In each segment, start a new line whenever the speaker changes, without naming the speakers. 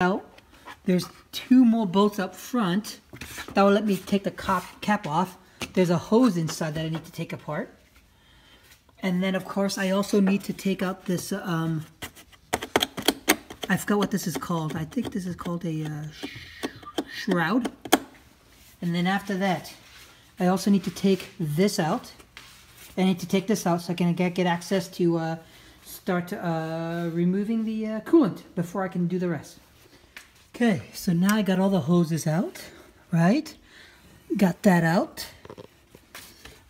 out. There's two more bolts up front. That will let me take the cap, cap off. There's a hose inside that I need to take apart. And then, of course, I also need to take out this, um, I forgot what this is called. I think this is called a uh, sh shroud. And then after that, I also need to take this out. I need to take this out so I can get, get access to uh, start uh, removing the uh, coolant before I can do the rest. Okay, so now I got all the hoses out, right? Got that out.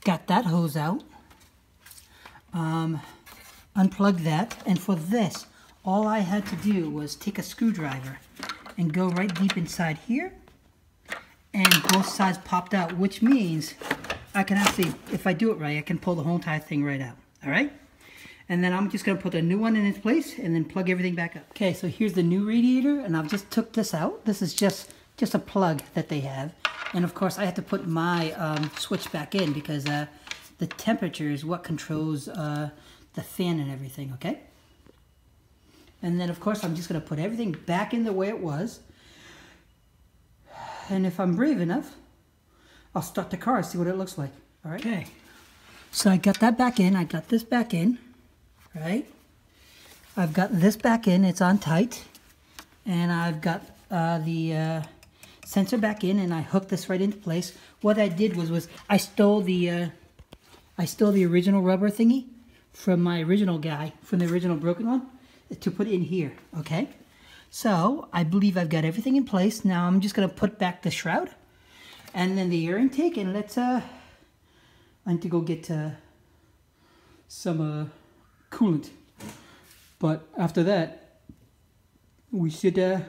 Got that hose out. Um, unplug that. And for this, all I had to do was take a screwdriver and go right deep inside here. And both sides popped out, which means I can actually, if I do it right, I can pull the whole entire thing right out. All right? And then I'm just going to put a new one in its place and then plug everything back up. Okay, so here's the new radiator, and I've just took this out. This is just, just a plug that they have. And of course, I have to put my um, switch back in because uh, the temperature is what controls uh, the fan and everything, okay? And then, of course, I'm just going to put everything back in the way it was. And if I'm brave enough, I'll start the car, see what it looks like. All right? Okay. So I got that back in. I got this back in, right? I've got this back in. It's on tight. And I've got uh, the uh, sensor back in, and I hooked this right into place. What I did was, was I stole the... Uh, I stole the original rubber thingy from my original guy, from the original broken one, to put in here, okay? So, I believe I've got everything in place. Now I'm just to put back the shroud and then the air intake, and let's, uh, I need to go get uh, some uh, coolant. But after that, we should uh,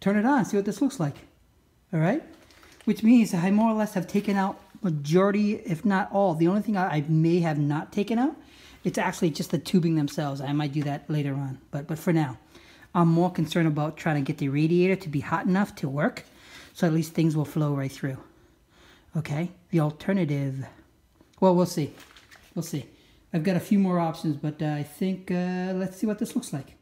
turn it on, see what this looks like. All right? Which means I more or less have taken out majority, if not all. The only thing I, I, may have not taken out, it's actually just the tubing themselves. I might do that later on. But, but for now, I'm more concerned about trying to get the radiator to be hot enough to work. So at least things will flow right through. Okay, the alternative, well, we'll see. We'll see. I've got a few more options, but uh, I think uh, let's see what this looks like.